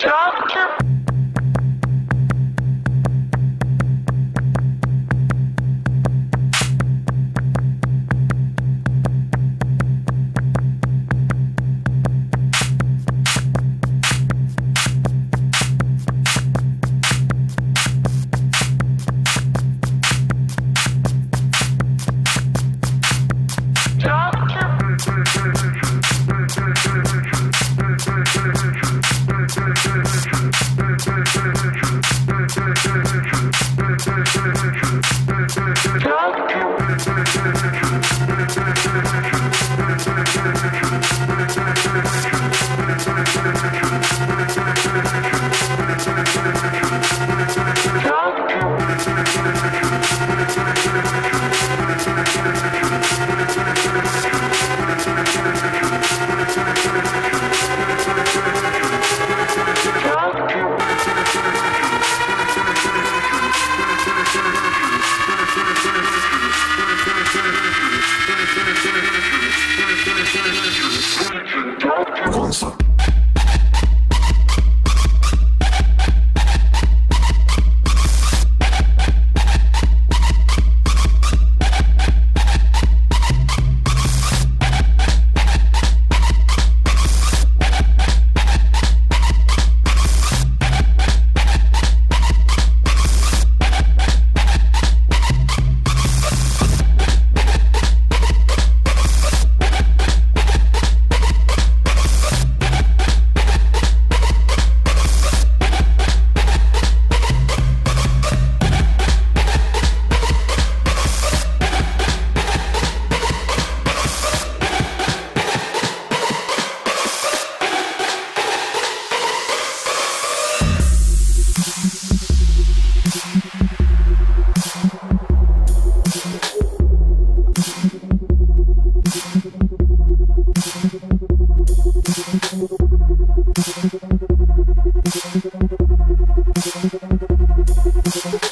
Doctor thank you